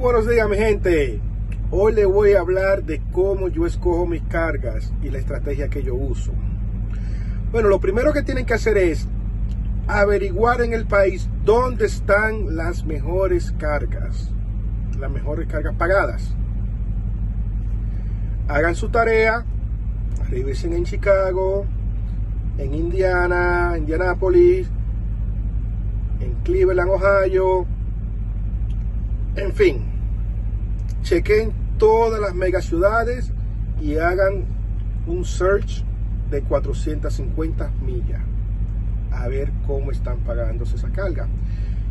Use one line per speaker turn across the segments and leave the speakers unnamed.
Buenos días mi gente. Hoy les voy a hablar de cómo yo escojo mis cargas y la estrategia que yo uso. Bueno, lo primero que tienen que hacer es averiguar en el país dónde están las mejores cargas, las mejores cargas pagadas. Hagan su tarea, revisen en Chicago, en Indiana, Indianapolis, en Cleveland, Ohio, en fin, chequen todas las megaciudades y hagan un search de 450 millas a ver cómo están pagándose esa carga.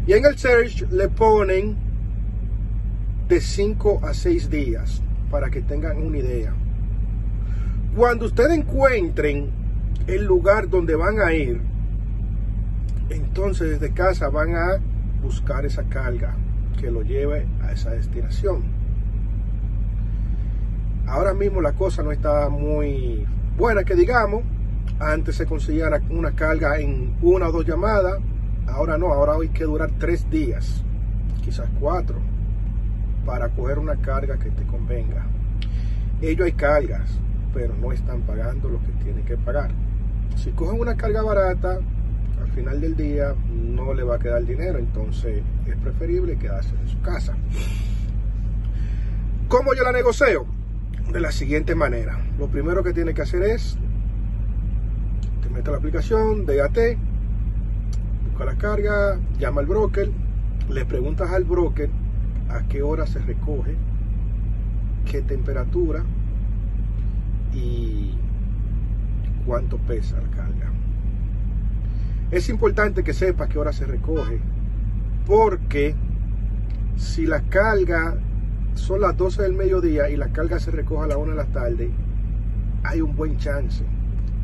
Y en el search le ponen de 5 a 6 días para que tengan una idea. Cuando ustedes encuentren el lugar donde van a ir, entonces desde casa van a buscar esa carga que lo lleve a esa destinación. Ahora mismo la cosa no está muy buena que digamos. Antes se conseguía una carga en una o dos llamadas. Ahora no, ahora hay que durar tres días, quizás cuatro, para coger una carga que te convenga. Ellos hay cargas, pero no están pagando lo que tienen que pagar. Si cogen una carga barata, final del día no le va a quedar dinero, entonces es preferible quedarse en su casa. ¿Cómo yo la negocio? De la siguiente manera. Lo primero que tiene que hacer es, te mete la aplicación de AT, busca la carga, llama al broker, le preguntas al broker a qué hora se recoge, qué temperatura y cuánto pesa la carga. Es importante que sepas qué hora se recoge, porque si la carga son las 12 del mediodía y la carga se recoge a la 1 de la tarde, hay un buen chance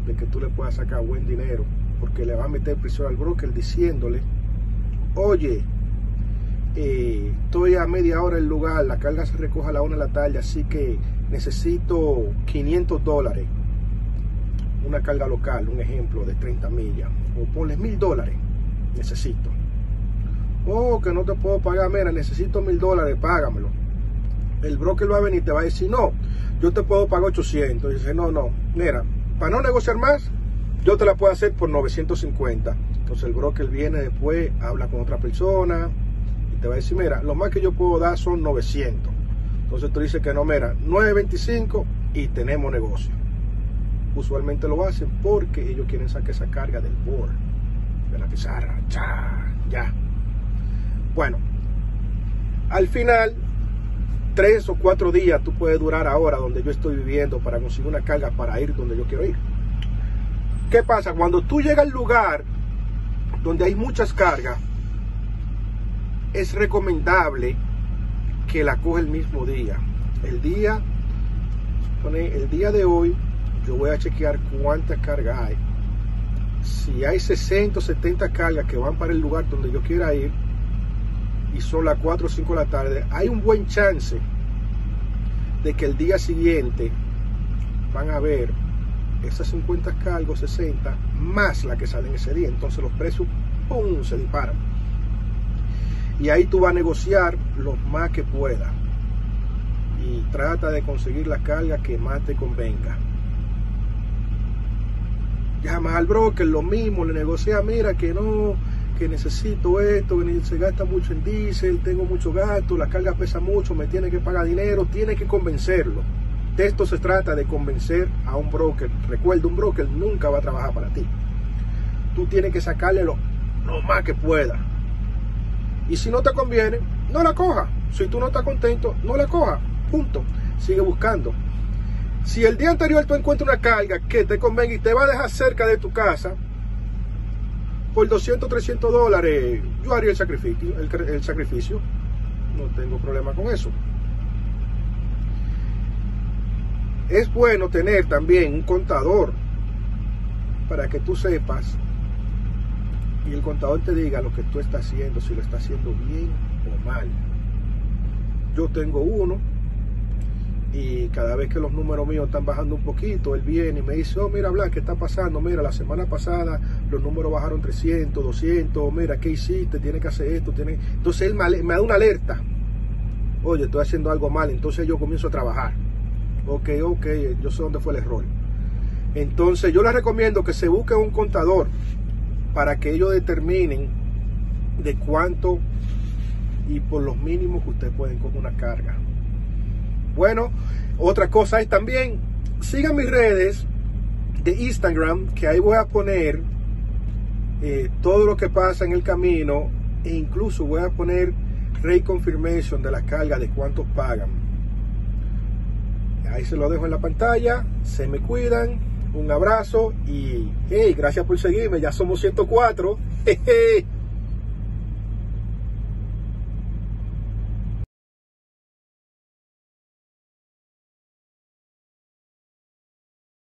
de que tú le puedas sacar buen dinero, porque le va a meter presión al broker diciéndole, oye, eh, estoy a media hora del lugar, la carga se recoge a la 1 de la tarde, así que necesito 500 dólares una carga local, un ejemplo de 30 millas, o ponle mil dólares, necesito. Oh, que no te puedo pagar, mira, necesito mil dólares, págamelo. El broker va a venir y te va a decir, no, yo te puedo pagar 800. Y dice, no, no, mira, para no negociar más, yo te la puedo hacer por 950. Entonces el broker viene después, habla con otra persona y te va a decir, mira, lo más que yo puedo dar son 900. Entonces tú dices que no, mira, 925 y tenemos negocio usualmente lo hacen porque ellos quieren sacar esa carga del board, de la pizarra, ya. Bueno, al final, tres o cuatro días tú puedes durar ahora donde yo estoy viviendo para conseguir una carga para ir donde yo quiero ir. ¿Qué pasa? Cuando tú llegas al lugar donde hay muchas cargas, es recomendable que la coge el mismo día. El día, el día de hoy yo voy a chequear cuántas cargas hay. Si hay 60 o 70 cargas que van para el lugar donde yo quiera ir y son las 4 o 5 de la tarde, hay un buen chance de que el día siguiente van a ver esas 50 cargas, 60, más la que salen ese día. Entonces los precios, ¡pum!, se disparan. Y ahí tú vas a negociar lo más que pueda. Y trata de conseguir la carga que más te convenga llama al broker, lo mismo, le negocia, mira que no, que necesito esto, que se gasta mucho en diésel, tengo mucho gasto, la carga pesa mucho, me tiene que pagar dinero, tiene que convencerlo. De esto se trata de convencer a un broker. Recuerda, un broker nunca va a trabajar para ti. Tú tienes que sacarle lo, lo más que pueda. Y si no te conviene, no la coja. Si tú no estás contento, no la coja. Punto. Sigue buscando. Si el día anterior tú encuentras una carga que te convenga y te va a dejar cerca de tu casa, por 200, 300 dólares, yo haría el sacrificio, el, sacrificio. No tengo problema con eso. Es bueno tener también un contador para que tú sepas y el contador te diga lo que tú estás haciendo, si lo estás haciendo bien o mal. Yo tengo uno y cada vez que los números míos están bajando un poquito, él viene y me dice, oh, mira, Blas, ¿qué está pasando? Mira, la semana pasada los números bajaron 300, 200, mira, ¿qué hiciste? Tiene que hacer esto, tiene... Entonces él me, da una alerta. oye, estoy haciendo algo mal, entonces yo comienzo a trabajar. Ok, ok, yo sé dónde fue el error. Entonces yo les recomiendo que se busquen un contador para que ellos determinen de cuánto y por los mínimos que ustedes pueden con una carga. Bueno, otra cosa es también, sigan mis redes de Instagram, que ahí voy a poner eh, todo lo que pasa en el camino e incluso voy a poner reconfirmation de la carga de cuántos pagan. Ahí se lo dejo en la pantalla, se me cuidan, un abrazo y hey, gracias por seguirme, ya somos 104.